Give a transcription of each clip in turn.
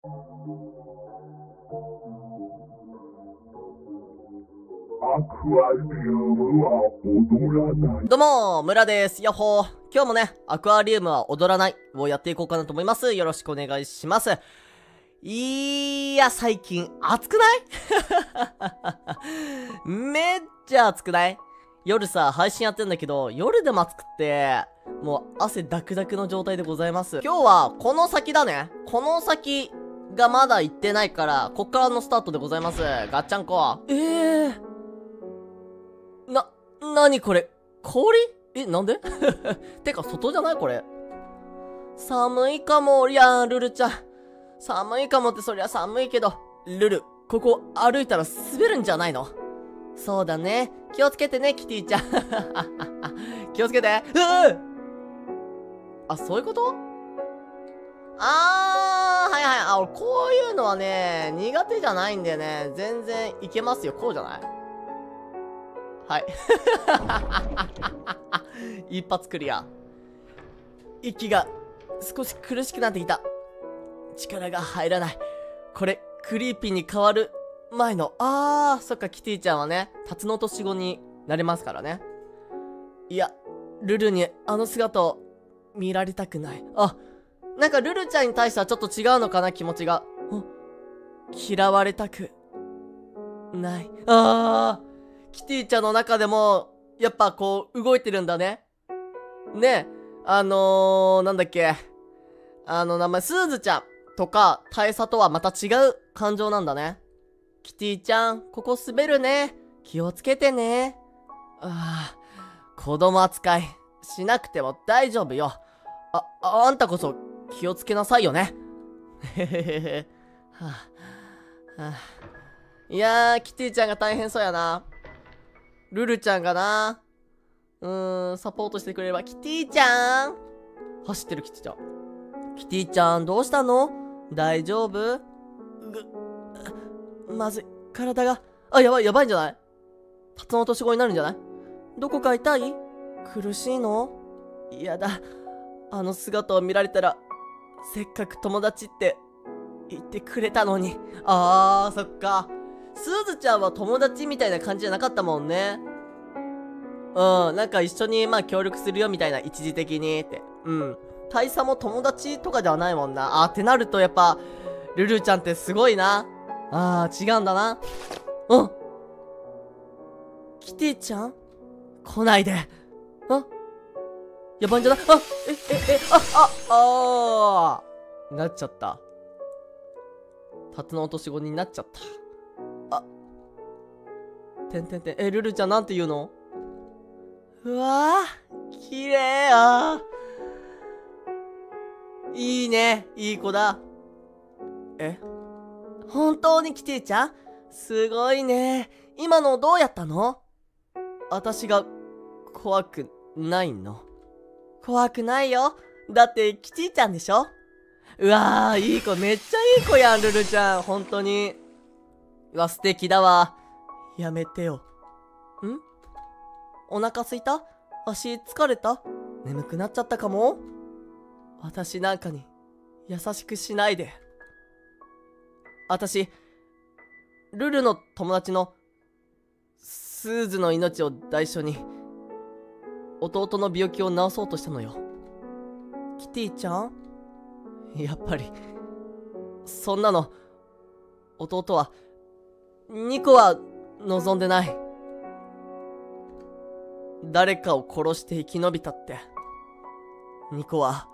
どうも、村です。やっほー。今日もね、アクアリウムは踊らないをやっていこうかなと思います。よろしくお願いします。いや、最近暑くない？めっちゃ暑くない？夜さ、配信やってんだけど、夜でも暑くって、もう汗ダクダクの状態でございます。今日は、この先だね。この先がまだ行ってないから、こっからのスタートでございます。ガッチャンコ。えー。な、なにこれ？氷？え、なんで？てか、外じゃないこれ。寒いかも、いやルルちゃん。寒いかもってそりゃ寒いけど、ルル、ここ歩いたら滑るんじゃないの？そうだね。気をつけてね、キティちゃん。気をつけて。うんあ、そういうこと？あー、はいはい。あ、俺こういうのはね、苦手じゃないんでね、全然いけますよ。こうじゃない？はい。一発クリア。息が少し苦しくなってきた。力が入らない。これ、クリーピーに変わる前の、あー、そっか、キティちゃんはね、タツノトシゴになれますからね。いや、ルルにあの姿を見られたくない。あ、なんかルルちゃんに対してはちょっと違うのかな、気持ちが。あ嫌われたくない。あー。キティちゃんの中でも、やっぱこう、動いてるんだね。ねあのー、なんだっけ。あの、名前、スーズちゃんとか、大佐とはまた違う感情なんだね。キティちゃん、ここ滑るね。気をつけてね。ああ、子供扱いしなくても大丈夫よ。あ、あんたこそ気をつけなさいよね。へへへへ。はあ、はあ、いやー、キティちゃんが大変そうやな。ルルちゃんがな、うーん、サポートしてくれれば、キティちゃん。走ってるキティちゃん。キティちゃん、どうしたの？大丈夫？ぐ、まずい、体が、あ、やばい、やばいんじゃない？タツノオトシゴになるんじゃない？どこか痛い？苦しいの？嫌だ。あの姿を見られたら、せっかく友達って言ってくれたのに。あー、そっか。スーズちゃんは友達みたいな感じじゃなかったもんね。うん、なんか一緒にまあ協力するよみたいな一時的にって。うん。大佐も友達とかではないもんな。あーってなるとやっぱ、ルルちゃんってすごいな。あー、違うんだな。うん。キティちゃん？来ないで。あやばいんじゃない？あえ、え、え、あ、あ、あー。なっちゃった。タツの落とし子になっちゃった。あ。てんてんてん。え、ルルちゃんなんて言うの？うわぁ、綺麗あいいね。いい子だ。え？本当にキティちゃん？すごいね。今のどうやったの？私が怖くないの怖くないよ。だってキティちゃんでしょ？うわー、いい子、めっちゃいい子やん、ルルちゃん。本当に。うわ、素敵だわ。やめてよ。ん？お腹すいた？足疲れた？眠くなっちゃったかも？私なんかに優しくしないで。私、ルルの友達のスーズの命を代償に弟の病気を治そうとしたのよ。キティちゃん？やっぱり、そんなの、弟は、ニコは望んでない。誰かを殺して生き延びたって。ニコは、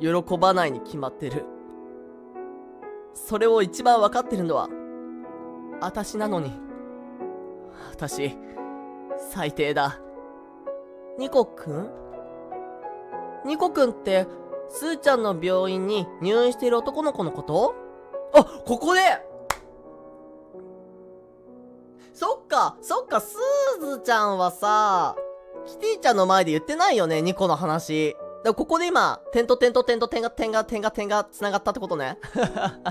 喜ばないに決まってる。それを一番わかってるのは、私なのに。私、最低だ。ニコくんニコくんって、スーちゃんの病院に入院している男の子のこと？あ、ここでそっか、そっか、スーズちゃんはさ、キティちゃんの前で言ってないよね、ニコの話。でもここで今、点と点と点と点が点が点が点が繋がったってことね。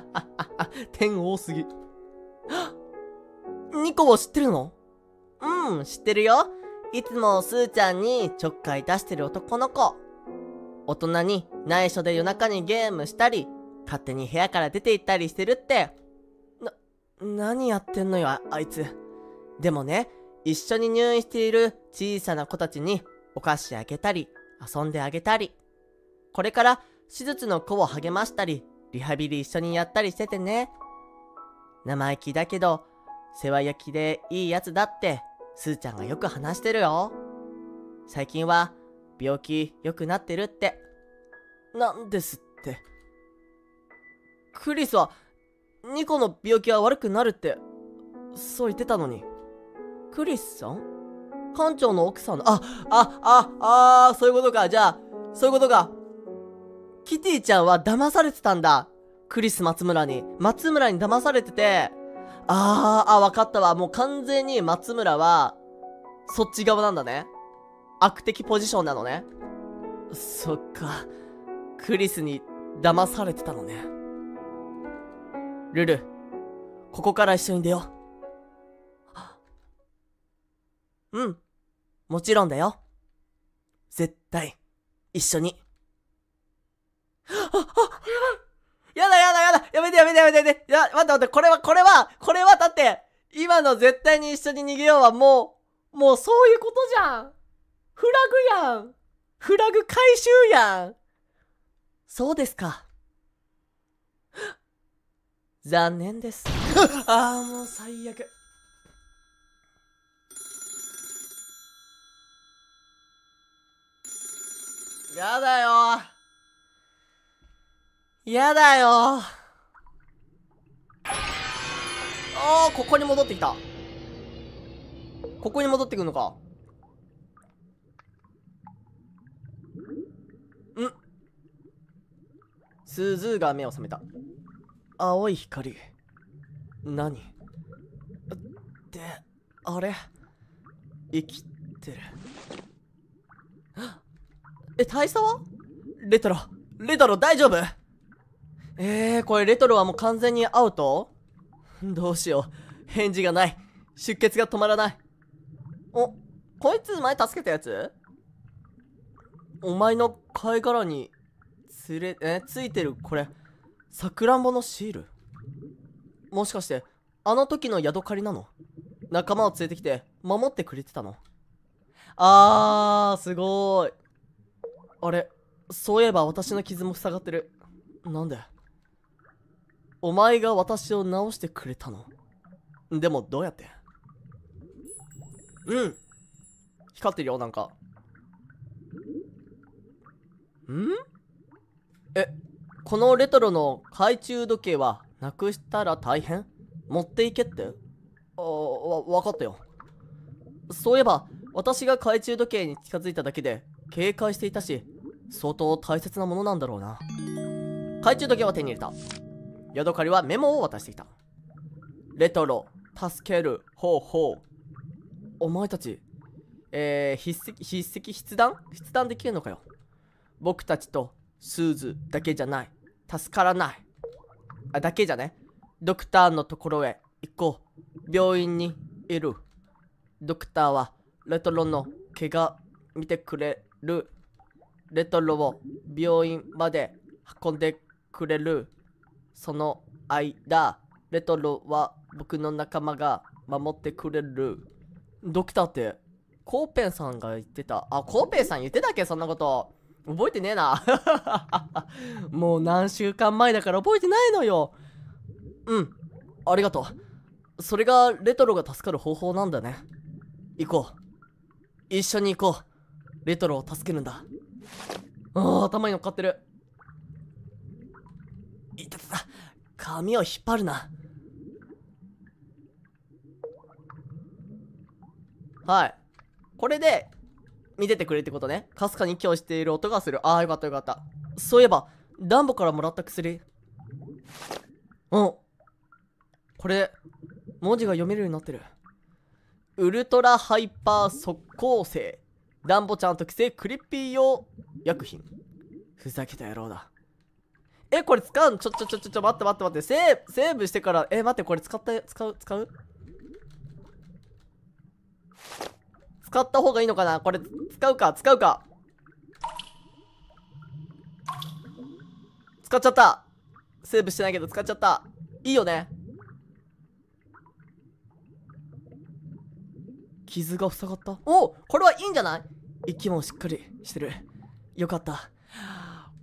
点多すぎ。ニコを知ってるの？うん、知ってるよ。いつもスーちゃんにちょっかい出してる男の子。大人に内緒で夜中にゲームしたり、勝手に部屋から出て行ったりしてるって。な、何やってんのよ、ああいつ。でもね、一緒に入院している小さな子たちにお菓子あげたり、遊んであげたり。これから手術の子を励ましたり、リハビリ一緒にやったりしててね。生意気だけど、世話焼きでいいやつだって、すーちゃんがよく話してるよ。最近は、病気良くなってるって。なんですって。クリスは、ニコの病気は悪くなるって、そう言ってたのに。クリスさん？館長の奥さんの、あ、あ、あ、あー、そういうことか。じゃあ、そういうことか。キティちゃんは騙されてたんだ。クリス松村に。松村に騙されてて、あー、あ、わかったわ。もう完全に松村は、そっち側なんだね。悪的ポジションなのね。そっか。クリスに騙されてたのね。ルル、ここから一緒に出よう。うん。もちろんだよ。絶対、一緒に。あ、あ、やばいやだやだやだやめてやめてやめてやめてや、待って待って、これは、これは、これはだって、今の絶対に一緒に逃げようはもう、もうそういうことじゃんフラグやんフラグ回収やんそうですか。残念です。ああ、もう最悪。やだよやだよあー、ここに戻ってきた。ここに戻ってくるのか。ん？スズーが目を覚めた。青い光。何？って、あれ？生きてる。え、大佐は？レトロ、レトロ大丈夫？えー、これレトロはもう完全にアウト？どうしよう。返事がない。出血が止まらない。お、こいつ前助けたやつ？お前の貝殻に、つれ、え、ついてるこれ、さくらんぼのシール？もしかして、あの時のヤドカリなの？仲間を連れてきて、守ってくれてたの？あー、すごーい。あれ、そういえば私の傷も塞がってる。なんで？お前が私を治してくれたの？でもどうやって？うん。光ってるよなんか。ん？えこのレトロの懐中時計はなくしたら大変？持っていけって？あわ分かったよ。そういえば私が懐中時計に近づいただけで警戒していたし相当大切なものなんだろうな。懐中時計は手に入れた。ヤドカリはメモを渡してきた。レトロ助ける方法。お前たちえー、筆跡筆跡筆談？筆談できるのかよ。僕たちとスーズだけじゃない。助からない。あだけじゃね。ドクターのところへ行こう。病院にいる。ドクターはレトロの怪我見てくれる。レトロを病院まで運んでくれる。その間レトロは僕の仲間が守ってくれる。ドクターってコーペンさんが言ってた。あコーペンさん言ってたっけそんなこと。覚えてねえな。もう何週間前だから覚えてないのよ。うん。ありがとう。それがレトロが助かる方法なんだね。行こう。一緒に行こう。レトロを助けるんだ。あー頭に乗っかってる。いたたた。髪を引っ張るな。はい。これで見ててくれってことね。かすかに今日している音がする。ああよかったよかった。そういえばダンボからもらった薬。うんこれ文字が読めるようになってる。ウルトラハイパー速攻性ダンボちゃん特製クリッピー用薬品。ふざけた野郎だ。えこれ使うのちょちょちょちょちょ待って待って待って。セーブセーブしてから。え待ってこれ使った使う使う？使った方がいいのかな？これ使うか？使うか？使っちゃった。セーブしてないけど使っちゃった。いいよね。傷が塞がった。おこれはいいんじゃない？息もしっかりしてる。よかった。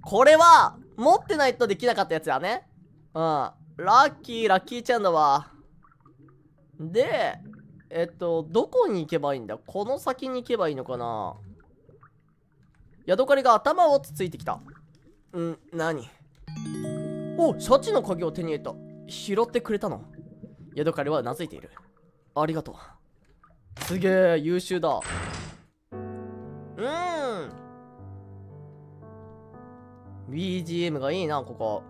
これは持ってないとできなかったやつやね。うん。ラッキーラッキーちゃんだわでえっとどこに行けばいいんだ？この先に行けばいいのかな？ヤドカリが頭をつついてきた。ん何？おシャチの鍵を手に入れた。拾ってくれたの？ヤドカリはうなずいている。ありがとう。すげえ優秀だ。BGM がいいなここ。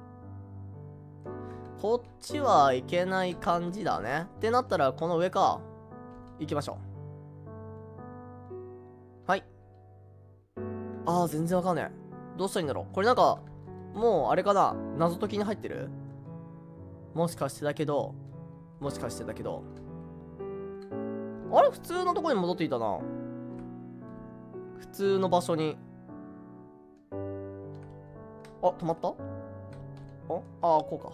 こっちはいけない感じだね。ってなったらこの上か。行きましょう。はい。あー全然わかんねえ。どうしたらいいんだろう。これなんかもうあれかな。謎解きに入ってる？もしかしてだけど。もしかしてだけど。あれ？普通のとこに戻っていたな。普通の場所に。あ止まった？ああーこうか。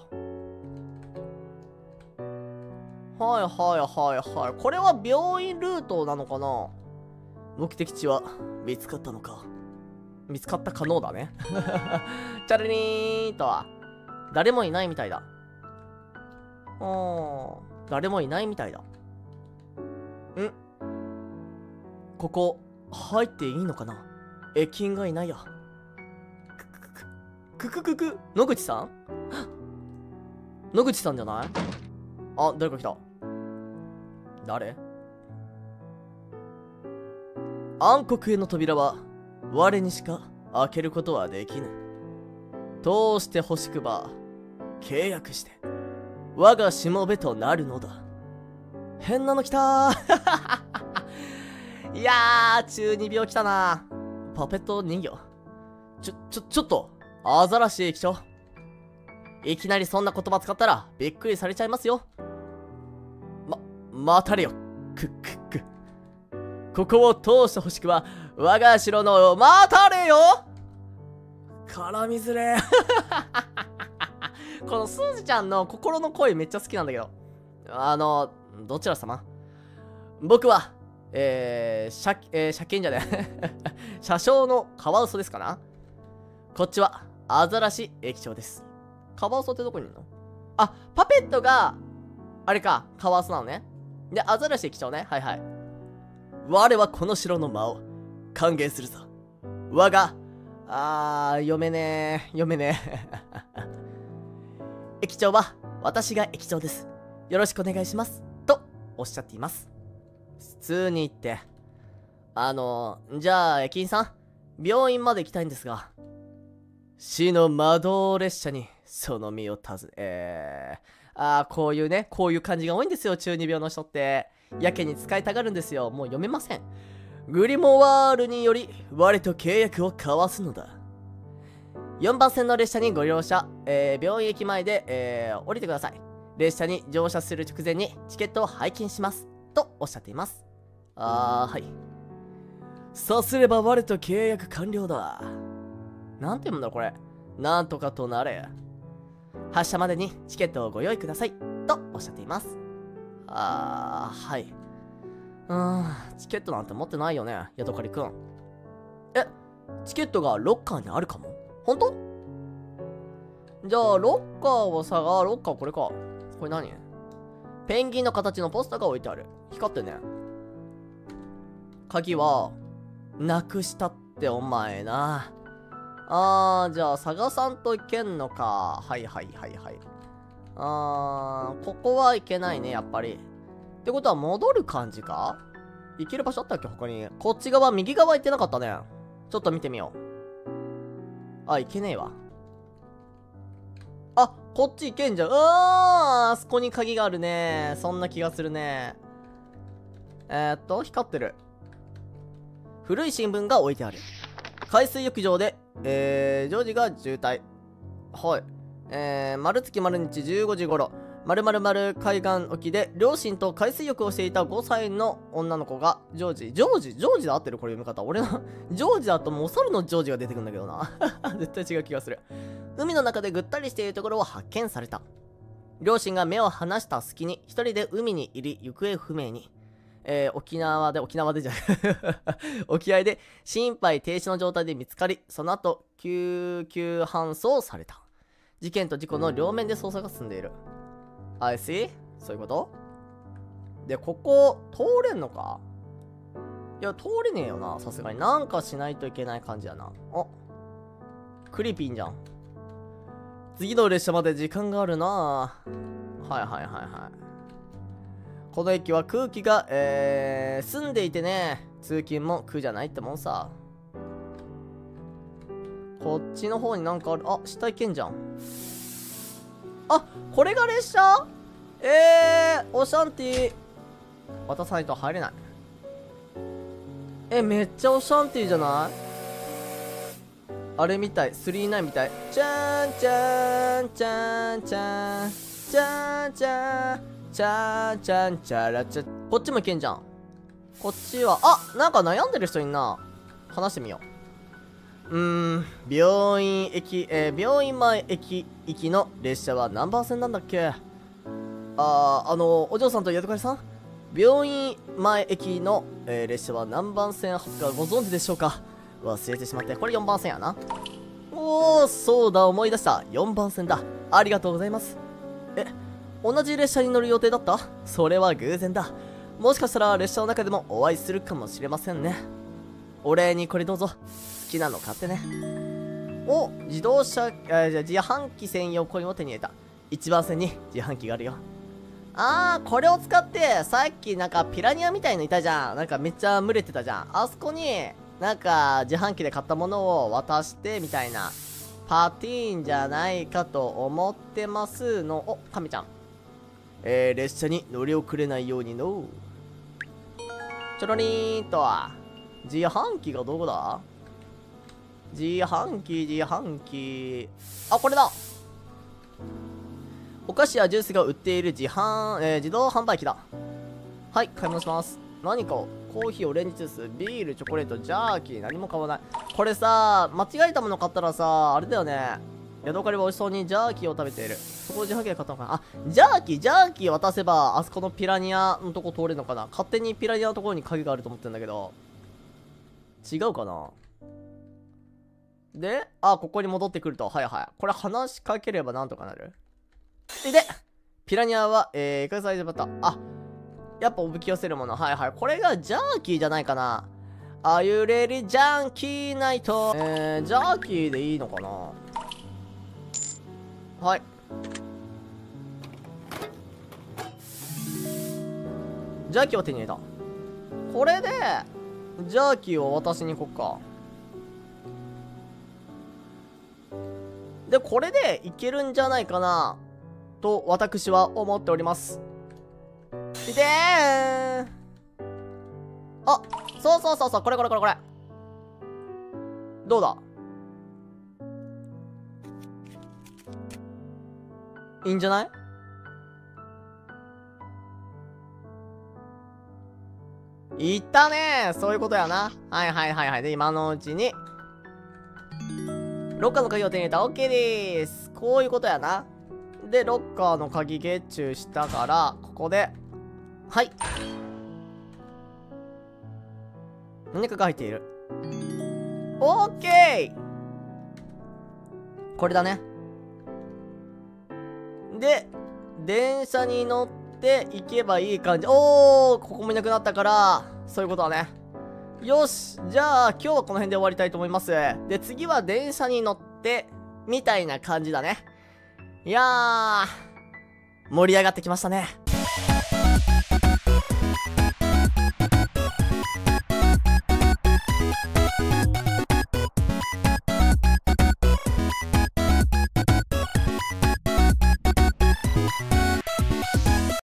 はいはいはいはい。これは病院ルートなのかな？目的地は見つかったのか？見つかった可能だね。チャルリーンとは？誰もいないみたいだ。あー。誰もいないみたいだ。ん？ここ入っていいのかな？駅員がいないやくくくく野口さん？野口さんじゃない？あ誰か来た。誰？暗黒への扉は我にしか開けることはできぬ。通して欲しくば契約して我がしもべとなるのだ。変なの来たー。いやー中二病来たなパペット人形。ちょちょちょっと。アザラシ駅長。いきなりそんな言葉使ったらびっくりされちゃいますよ。ま待たれよ。くっくっく。ここを通してほしくは我が城の待たれよ。絡みづれ。このすずちゃんの心の声めっちゃ好きなんだけど。あのどちら様？僕はえー、車、えー、車検じゃね車掌のカワウソですかな？こっちはアザラシ駅長です。カワウソってどこにいるの？あパペットがあれかカワウソなのね。でアザラシ駅長ね。はいはい。我はこの城の魔を歓迎するぞ。我があー読めねえ読めねえ。駅長 は私が駅長です。よろしくお願いします。とおっしゃっています。普通に言って。あのじゃあ駅員さん。病院まで行きたいんですが。死の魔導列車にその身を尋ねえー、ああこういうねこういう感じが多いんですよ中二病の人って。やけに使いたがるんですよ。もう読めません。グリモワールにより我と契約を交わすのだ。4番線の列車にご乗車、えー、病院駅前で、えー、降りてください。列車に乗車する直前にチケットを拝見します。とおっしゃっています。あーはい。さすれば我と契約完了だ。なんて読むんだこれ。なんとかとなれ。発車までにチケットをご用意ください。とおっしゃっています。あーはい。うんチケットなんて持ってないよね。ヤドカリくん。えチケットがロッカーにあるかも？本当？じゃあロッカーを探ロッカーこれか。これ何？ペンギンの形のポスターが置いてある。光ってね。鍵はなくしたってお前な。あーじゃあ探さんといけんのか。はいはいはいはい。あーここはいけないねやっぱり。ってことは戻る感じか？行ける場所あったっけ他に？こっち側右側行ってなかったね。ちょっと見てみよう。あ行けねえわ。あこっち行けんじゃん。うわーあそこに鍵があるね。そんな気がするね。えー、っと光ってる。古い新聞が置いてある海水浴場でえー、ジョージが渋滞。はい。えー、丸月丸日15時頃〇〇〇海岸沖で両親と海水浴をしていた5歳の女の子がジョージジョージジョージで合ってるこれ読み方。俺のジョージだともうお猿のジョージが出てくんだけどな。絶対違う気がする。海の中でぐったりしているところを発見された。両親が目を離した隙に一人で海に入り行方不明に。えー、沖縄で、沖縄でじゃな 沖合で心肺停止の状態で見つかり、その後、救急搬送された。事件と事故の両面で捜査が進んでいる。I see? そういうこと？で、ここ、通れんのか？いや、通れねえよな、さすがに。なんかしないといけない感じやな。あクリピーんじゃん。次の列車まで時間があるなはいはいはいはい。この駅は空気が、えー、澄んでいてね、通勤も苦じゃないってもんさ。こっちの方になんかある。あ、下行けんじゃん。あ、これが列車？えー、オシャンティー渡さないと入れない。え、めっちゃオシャンティーじゃない？あれみたい、39みたい。じゃーん、じゃーん、じゃーん、じゃーん、じゃーん、じゃーん。チャーチャンチャラチャ。こっちもいけんじゃん。こっちはあなんか悩んでる人いんな。話してみよう。うーん病院駅、えー、病院前駅行きの列車は何番線なんだっけ？あーあのお嬢さんとヤドカリさん？病院前駅の、えー、列車は何番線発かご存知でしょうか？忘れてしまってこれ4番線やな。おおそうだ思い出した。4番線だ。ありがとうございます。え同じ列車に乗る予定だった？それは偶然だ。もしかしたら列車の中でもお会いするかもしれませんね。お礼にこれどうぞ。好きなの買ってね。お自動車、えー、自販機専用コインを手に入れた。一番線に自販機があるよ。あーこれを使ってさっきなんかピラニアみたいのいたじゃん。なんかめっちゃ群れてたじゃん。あそこになんか自販機で買ったものを渡してみたいな。パティーンじゃないかと思ってますの。おカメちゃん。えー、列車に乗り遅れないようにのちょろりーんと自販機がどこだ？自販機自販機。あこれだ。お菓子やジュースが売っている自販、えー、自動販売機だ。はい買い物します。何かをコーヒーオレンジジュースビールチョコレートジャーキー何も買わない。これさ間違えたもの買ったらさあれだよね。ヤドカリは美味しそうにジャーキーを食べている。そこを自販機で買ったのかな？あ、ジャーキー、ジャーキー渡せば、あそこのピラニアのとこ通れるのかな？勝手にピラニアのところに鍵があると思ってんだけど。違うかな？で、あ、ここに戻ってくると。はいはい。これ話しかければなんとかなる。で、ピラニアは、えー、いかされてまた。あ、やっぱおびき寄せるもの。はいはい。これがジャーキーじゃないかな。あゆれりジャンキーナイト。えー、ジャーキーでいいのかな？はい。ジャーキーを手に入れた。これでジャーキーを渡しに行こっか。でこれでいけるんじゃないかなと私は思っております。いてーあそうそうそうそうこれこれこれこれ。どうだ？いいんじゃない？いったねそういうことやな。はいはいはいはい。で、今のうちに、ロッカーの鍵を手に入れた。OK でーす。こういうことやな。で、ロッカーの鍵ゲッチュしたから、ここで、はい。何かが入っている。OK! これだね。で、電車に乗って行けばいい感じ。おー、ここもいなくなったから、そういうことだね。よし、じゃあ今日はこの辺で終わりたいと思います。で、次は電車に乗って、みたいな感じだね。いやー、盛り上がってきましたね。